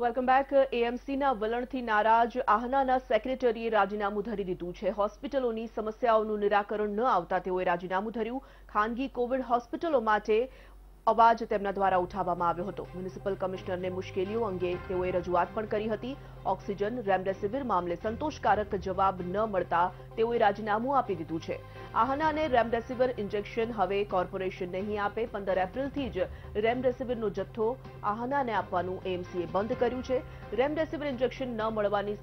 Welcome back એએમસીના વલણથી નારાજ આહનાના સેક્રેટરીએ રાજીનામું ધરી દીધું છે. હોસ્પિટલોની સમસ્યાઓનું નિરાકરણ ન આવતા તેઓએ રાજીનામું ધર્યું. ખાનગી કોવિડ હોસ્પિટલો માટે અવાજ તેમના દ્વારા ઉઠાવવામાં આવ્યો હતો. મ્યુનિસિપલ કમિશનરને મુશ્કેલીઓ અંગે તેઓએ રજૂઆત પણ કરી હતી. ઓક્સિજન રેમડેસિવિર મામલે સંતોષકારક જવાબ ન મળતા તેઓએ રાજીનામું આપી દીધું છે. આહનાને રેમડેસિવિર ઇન્જેક્શન હવે કોર્પોરેશન નહીં આપે. પંદર એપ્રિલથી જ રેમડેસિવિરનો જથ્થો આહનાને આપવાનું એમસીએ બંધ કર્યું છે. રેમડેસિવિર ઇન્જેક્શન ન મળવાની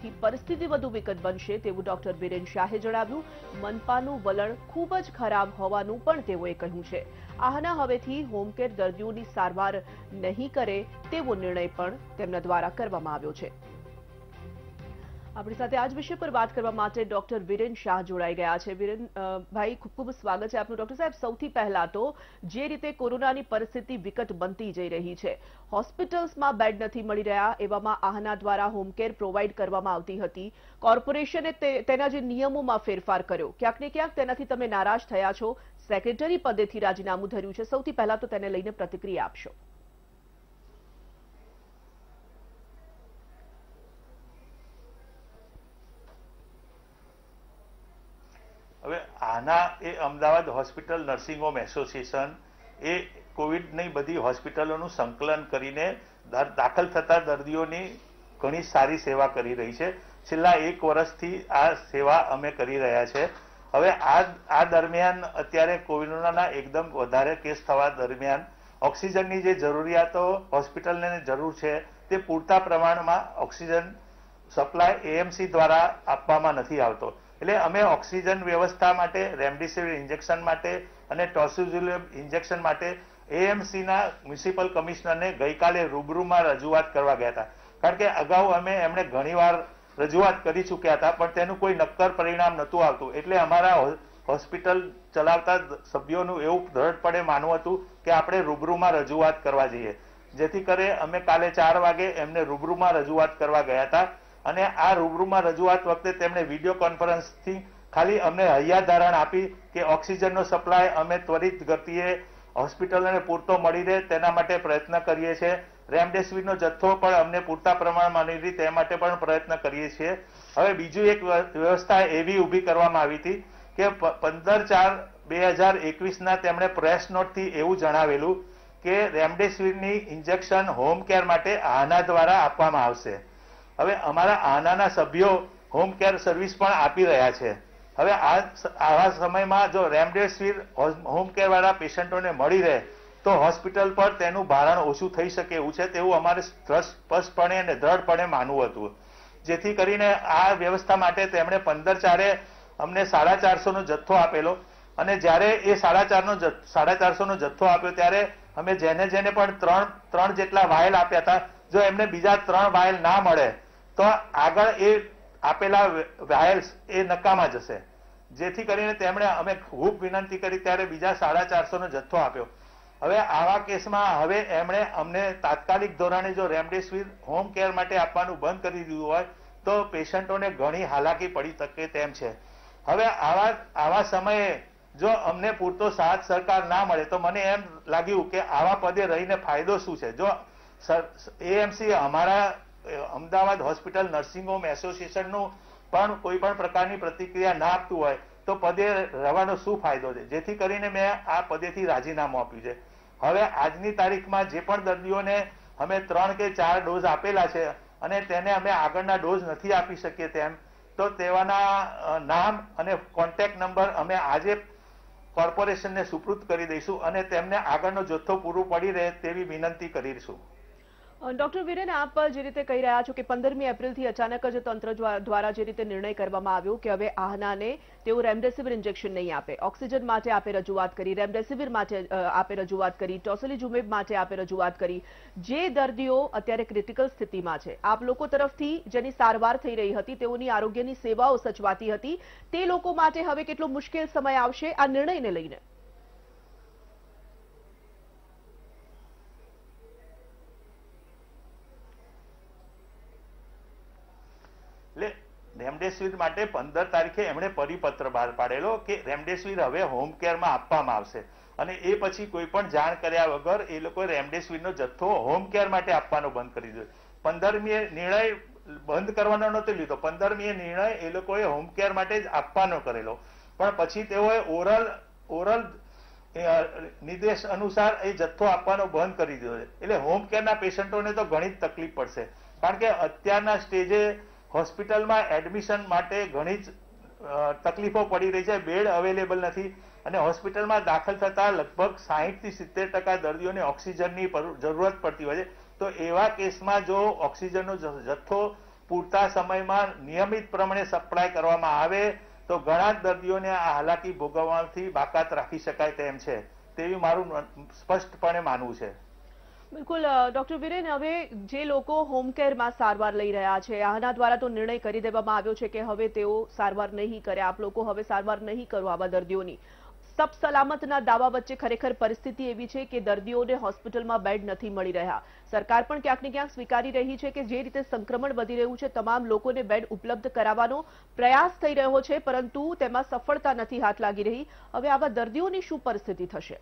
સ્થિતિથી પરિસ્થિતિ વધુ વિકટ બનશે તેવું ડોક્ટર બિરેન શાહે જણાવ્યું. મનપાનું વલણ ખૂબ જ ખરાબ હોવાનું પણ તેઓએ કહ્યું છે. આહના હવેથી હોમકેર દર્દીઓની સારવાર નહીં કરે તેવો નિર્ણય પણ તેમના દ્વારા કરવામાં આવ્યો છે. આપણી સાથે આજ વિષય પર વાત કરવા માટે ડોક્ટર વિરેન શાહ જોડાઈ ગયા છે. વિરેન ભાઈ, ખૂબ ખૂબ સ્વાગત છે આપનું. ડોક્ટર સાહેબ, સૌથી પહેલા તો જે રીતે કોરોનાની પરિસ્થિતિ વિકટ બનતી જઈ રહી છે, હોસ્પિટલ્સમાં બેડ નથી મળી રહ્યા, એવામાં આહના દ્વારા હોમકેર પ્રોવાઈડ કરવામાં આવતી હતી. કોર્પોરેશને તેના જે નિયમોમાં ફેરફાર કર્યો. ક્યાંક ને ક્યાંક તેનાથી તમે નારાજ થયા છો. સેક્રેટરી પદેથી રાજીનામું ધર્યું છે. સૌથી પહેલા તો તેને લઈને પ્રતિક્રિયા આપશો હવે આના એ Ahmedabad hospital nursing home association એ કોવિડની બધી હોસ્પિટલોનું સંકલન કરીને દાખલ થતા દર્દીઓની ઘણી સારી સેવા કરી રહી છે. છેલ્લા એક વર્ષથી આ સેવા અમે કરી રહ્યા છે. હવે આ આ દરમિયાન અત્યારે કોવિડના એકદમ વધારે કેસ થવા દરમિયાન ઓક્સિજનની જે જરૂરિયાતો હોસ્પિટલને જરૂર છે તે પૂરતા પ્રમાણમાં ઓક્સિજન સપ્લાય એએમસી દ્વારા આપવામાં નથી આવતો. એટલે અમે ઓક્સિજન વ્યવસ્થા માટે, રેમડેસિવિર ઇન્જેક્શન માટે અને ટોસિઝુલિબ ઇન્જેક્શન માટે એએમસીના મ્યુનિસિપલ કમિશનરને ગઈકાલે રૂબરૂમાં રજૂઆત કરવા ગયા હતા. કારણ કે અગાઉ અમે એમણે ઘણીવાર રજૂઆત કરી ચૂક્યા હતા, પણ તેનું કોઈ નક્કર પરિણામ નહોતું આવતું. એટલે અમારા હોસ્પિટલ ચલાવતા સભ્યોનું એવું દ્રઢપણે માનવું હતું કે આપણે રૂબરૂમાં રજૂઆત કરવા જઈએ. જેથી કરે અમે કાલે ચાર વાગે એમને રૂબરૂમાં રજૂઆત કરવા ગયા હતા. અને આ રૂબરૂમાં રજૂઆત વખતે તેમણે વીડિયો કોન્ફરન્સથી ખાલી અમને હૈયાધારણ આપી કે ઓક્સિજનનો સપ્લાય અમે ત્વરિત ગતિએ હોસ્પિટલને પૂરતો મળી રહે તેના માટે પ્રયત્ન કરીએ છીએ. રેમડેસિવિરનો જથ્થો પણ અમને પૂરતા પ્રમાણમાં મળી રહે તે માટે પણ પ્રયત્ન કરીએ છીએ. હવે બીજું એક વ્યવસ્થા એવી ઊભી કરવામાં આવી હતી કે પંદર ચાર બે હજાર એકવીસના તેમણે પ્રેસ નોટથી એવું જણાવેલું કે રેમડેસિવિરની ઇન્જેક્શન હોમ કેર માટે આના દ્વારા આપવામાં આવશે. હવે અમારા આનાના સભ્યો હોમ કેર સર્વિસ પણ આપી રહ્યા છે. હવે આ આવા સમયમાં જો રેમડેસિવિર હોમ કેરવાળા પેશન્ટોને મળી રહે, તો હોસ્પિટલ પર તેનું ભારણ ઓછું થઈ શકે એવું છે તેવું અમારે સ્પષ્ટપણે અને દ્રઢપણે માનવું હતું. જેથી કરીને આ વ્યવસ્થા માટે તેમણે પંદર ચારે અમને સાડા ચારસોનો જથ્થો આપેલો અને જ્યારે એ સાડા ચારનો સાડા ચારસોનો જથ્થો આપ્યો ત્યારે અમે જેને જેને પણ ત્રણ ત્રણ જેટલા વાયલ આપ્યા હતા, જો એમને બીજા ત્રણ વાયલ ના મળે તો આગળ એ આપેલા વાયલ્સ એ નકામા જશે. જેથી કરીને તેમણે અમે ખૂબ વિનંતી કરી ત્યારે બીજા સાડા ચારસોનો જથ્થો આપ્યો. હવે આવા કેસમાં હવે એમણે અમને તાત્કાલિક ધોરણે જો રેમડેસિવિર હોમ કેર માટે આપવાનું બંધ કરી દીધું હોય, તો પેશન્ટોને ઘણી હાલાકી પડી શકે તેમ છે. હવે આવા આવા સમયે જો અમને પૂરતો સાથ સરકાર ના મળે, તો મને એમ લાગ્યું કે આવા પદે રહીને ફાયદો શું છે? જો એએમસી અમારા અમદાવાદ હોસ્પિટલ નર્સિંગ હોમ એસોસિએશનનું પણ કોઈ પણ પ્રકારની પ્રતિક્રિયા ના આપતું હોય, તો પદે રહેવાનો શું ફાયદો છે? જેથી કરીને મેં આ પદેથી રાજીનામું આપ્યું છે. હવે આજની તારીખમાં જે પણ દર્દીઓને અમે ત્રણ કે ચાર ડોઝ આપેલા છે અને તેને અમે આગળના ડોઝ નથી આપી શકીએ તેમ, તો તેવાના નામ અને કોન્ટેક્ટ નંબર અમે આજે કોર્પોરેશનને સુપૃત કરી દઈશું અને તેમને આગળનો જથ્થો પૂરો પડી રહે તેવી વિનંતી કરીશું. ડોક્ટર વિરેન આપ જે રીતે કહી રહ્યા છો કે પંદરમી એપ્રિલથી અચાનક જ તંત્ર દ્વારા જે રીતે નિર્ણય કરવામાં આવ્યો કે હવે આહનાને તેઓ રેમડેસિવિર ઇન્જેક્શન નહીં આપે. ઓક્સિજન માટે આપે રજૂઆત કરી, રેમડેસિવિર માટે આપે રજૂઆત કરી ટોસેલિઝુમેબ માટે આપે રજૂઆત કરી. જે દર્દીઓ અત્યારે ક્રિટિકલ સ્થિતિમાં છે, આપ લોકો તરફથી જેની સારવાર થઈ રહી હતી, તેઓની આરોગ્યની સેવાઓ સચવાતી હતી, તે લોકો માટે હવે કેટલો મુશ્કેલ સમય આવશે આ નિર્ણયને લઈને. રેમડેસિવિર માટે પંદર તારીખે એમણે પરિપત્ર બહાર પાડેલો કે રેમડેસિવિર હવે હોમ કેરમાં આપવામાં આવશે. અને એ પછી કોઈ પણ જાણ કર્યા વગર એ લોકોએ રેમડેસિવિરનો જથ્થો હોમ કેર માટે આપવાનો બંધ કરી દીધો. પંદરમીએ નિર્ણય બંધ કરવાનો નહોતો લીધો. પંદરમીએ નિર્ણય એ લોકોએ હોમ કેર માટે જ આપવાનો કરેલો. પણ પછી તેઓએ ઓરલ ઓરલ નિર્દેશ અનુસાર એ જથ્થો આપવાનો બંધ કરી દીધો. એટલે હોમ કેરના પેશન્ટોને તો ઘણી જ તકલીફ પડશે. કારણ કે અત્યારના સ્ટેજે હોસ્પિટલમાં એડમિશન માટે ઘણી જ તકલીફો પડી રહી છે. બેડ અવેલેબલ નથી અને હોસ્પિટલમાં દાખલ થતા લગભગ સાહીઠથી સિત્તેર ટકા દર્દીઓને ઓક્સિજનની જરૂરત પડતી હોય છે. તો એવા કેસમાં જો ઓક્સિજનનો જથ્થો પૂરતા સમયમાં નિયમિત પ્રમાણે સપ્લાય કરવામાં આવે, તો ઘણા દર્દીઓને આ હાલાકી ભોગવવાથી બાકાત રાખી શકાય તેમ છે. તેવી મારું સ્પષ્ટપણે માનવું છે. બિલકુલ ડોક્ટર વિરેન, હવે જે લોકો હોમ કેરમાં સારવાર લઈ રહ્યા છે, આના દ્વારા તો નિર્ણય કરી દેવામાં આવ્યો છે કે હવે તેઓ સારવાર નહીં કરે. આપ લોકો હવે સારવાર નહીં કરો આવા દર્દીઓની. સબ સલામતના દાવા વચ્ચે ખરેખર પરિસ્થિતિ એવી છે કે દર્દીઓને હોસ્પિટલમાં બેડ નથી મળી રહ્યા. સરકાર પણ ક્યાંક ક્યાંક સ્વીકારી રહી છે કે જે રીતે સંક્રમણ વધી રહ્યું છે, તમામ લોકોને બેડ ઉપલબ્ધ કરાવવાનો પ્રયાસ થઈ રહ્યો છે, પરંતુ તેમાં સફળતા નથી, હાથ લાગી રહી. હવે આવા દર્દીઓની શું પરિસ્થિતિ થશે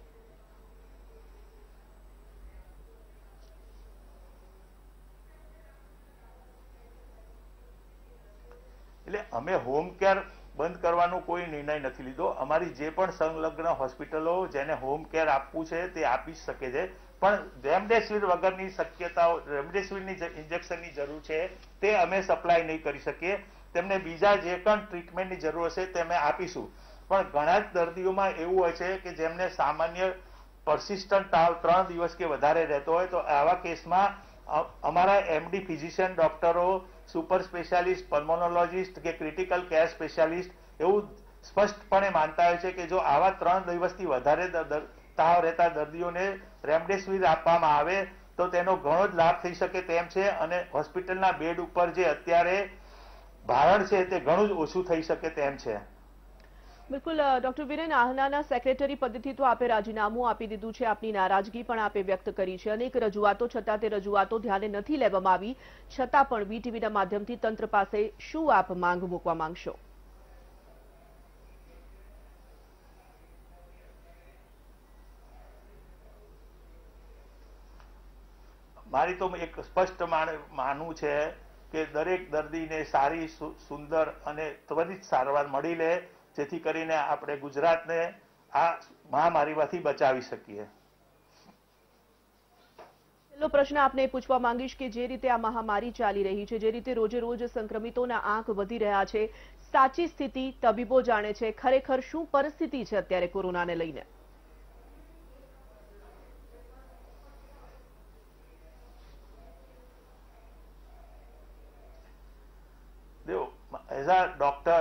એટલે અમે હોમ કેર બંધ કરવાનો કોઈ નિર્ણય નથી લીધો. અમારી જે પણ સંલગ્ન હોસ્પિટલો જેને હોમ કેર આપવું છે તે આપી શકે છે. પણ રેમડેસિવિર વગરની શક્યતાઓ, રેમડેસિવિરની ઇન્જેક્શનની જરૂર છે તે અમે સપ્લાય નહીં કરી શકીએ. તેમને બીજા જે પણ ટ્રીટમેન્ટની જરૂર હશે તે અમે આપીશું. પણ ઘણા જ દર્દીઓમાં એવું હોય છે કે જેમને સામાન્ય પરસિસ્ટન્ટ તાવ ત્રણ દિવસ કે વધારે રહેતો હોય તો આવા કેસમાં અમારા એમડી ફિઝિશિયન ડોક્ટરો સુપર સ્પેશિયાલિસ્ટ પર્મોનોલોજીસ્ટ કે ક્રિટિકલ કેર સ્પેશિયાલિસ્ટ એવું સ્પષ્ટપણે માનતા હોય છે કે જો આવા ત્રણ દિવસથી વધારે તાવ રહેતા દર્દીઓને રેમડેસિવિર આપવામાં આવે, તો તેનો ઘણો જ લાભ થઈ શકે તેમ છે અને હોસ્પિટલના બેડ ઉપર જે અત્યારે ભારણ છે તે ઘણું જ ઓછું થઈ શકે તેમ છે. બિલકુલ ડોક્ટર વિરેન, આહનાના સેક્રેટરી પદેથી તો આપે રાજીનામું આપી દીધું છે, આપની નારાજગી પણ આપે વ્યક્ત કરી છે. અનેક રજૂઆતો, છતાં તે રજૂઆતો ધ્યાને નથી લેવામાં આવી. છતાં પણ વીટીવીના માધ્યમથી તંત્ર પાસે શું આપ માંગ મૂકવા માંગશો? મારી તો એક સ્પષ્ટ માનવું છે કે દરેક દર્દીને સારી સુંદર અને ત્વરિત સારવાર મળી લે. જેથી કરીને આપણે ગુજરાતને આ મહામારીમાંથી બચાવી શકીએ. છેલ્લો પ્રશ્ન આપને પૂછવા માંગીશ કે જે રીતે આ મહામારી ચાલી રહી છે જે રીતે રોજે રોજ સંક્રમિતોના આંક વધી રહ્યા છે સાચી સ્થિતિ તબીબો જાણે છે ખરેખર શું પરિસ્થિતિ છે અત્યારે કોરોનાને લઈને? એઝ અ ડોક્ટર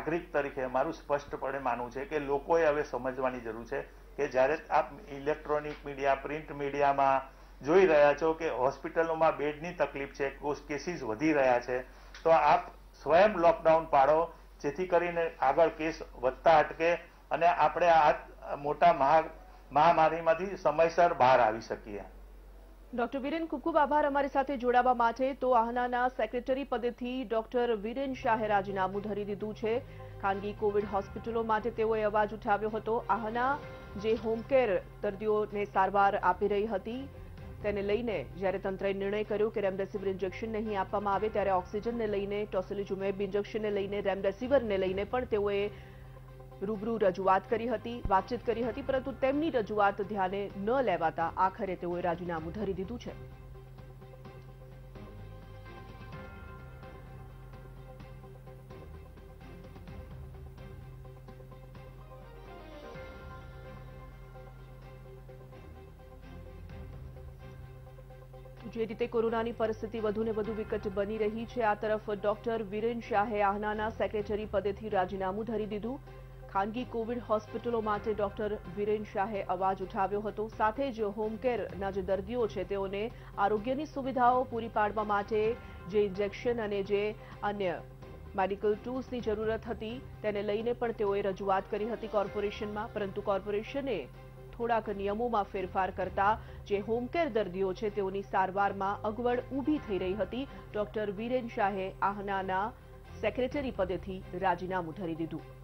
નાગરિક તરીકે મારું સ્પષ્ટપણે માનવું છે કે લોકોએ હવે સમજવાની જરૂર છે કે જ્યારે આપ ઇલેક્ટ્રોનિક મીડિયા, પ્રિન્ટ મીડિયામાં જોઈ રહ્યા છો કે હોસ્પિટલોમાં બેડની તકલીફ છે કેસીસ વધી રહ્યા છે, તો આપ સ્વયં લોકડાઉન પાડો, જેથી કરીને આગળ કેસ વધતા અટકે અને આપણે આ મોટા મહામારીમાંથી સમયસર બહાર આવી શકીએ. ડોક્ટર વિરેન ખૂબ આભાર અમારી સાથે જોડાવા માટે. તો આહનાના સેક્રેટરી પદેથી ડોક્ટર વિરેન શાહે રાજીનામું ધરી દીધું છે. ખાનગી કોવિડ હોસ્પિટલો માટે તેઓએ અવાજ ઉઠાવ્યો હતો. આહના જે હોમકેર દર્દીઓને સારવાર આપી રહી હતી, તેને લઈને જ્યારે તંત્રએ નિર્ણય કર્યો કે રેમડેસિવિર ઇન્જેક્શન નહીં આપવામાં આવે, ત્યારે ઓક્સિજનને લઈને ટોસિલિઝુમેબ ઇન્જેક્શનને લઈને રેમડેસિવિરને લઈને પણ તેઓએ રૂબરૂ રજૂઆત કરી હતી, વાતચીત કરી હતી, પરંતુ તેમની રજૂઆત ધ્યાને ન લેવાતા આખરે તેઓએ રાજીનામું ધરી દીધું છે. જે રીતે કોરોનાની પરિસ્થિતિ વધુને વધુ વિકટ બની રહી છે, આ તરફ ડોક્ટર વિરેન શાહે આહનાના સેક્રેટરી પદેથી રાજીનામું ધરી દીધું. ખાનગી કોવિડ હોસ્પિટલો માટે ડોક્ટર વિરેન શાહે અવાજ ઉઠાવ્યો હતો. સાથે જ હોમ કેરના જે દર્દીઓ છે, તેઓને આરોગ્યની સુવિધાઓ પૂરી પાડવા માટે જે ઇન્જેક્શન અને જે અન્ય મેડિકલ ટૂલ્સની જરૂરત હતી, તેને લઈને પણ તેઓએ રજૂઆત કરી હતી કોર્પોરેશનમાં. પરંતુ કોર્પોરેશને થોડાક નિયમોમાં ફેરફાર કરતા જે હોમકેર દર્દીઓ છે, તેઓની સારવારમાં અગવડ ઊભી થઈ રહી હતી. ડોક્ટર વિરેન શાહે આહનાના સેક્રેટરી પદેથી રાજીનામું ધરી દીધું.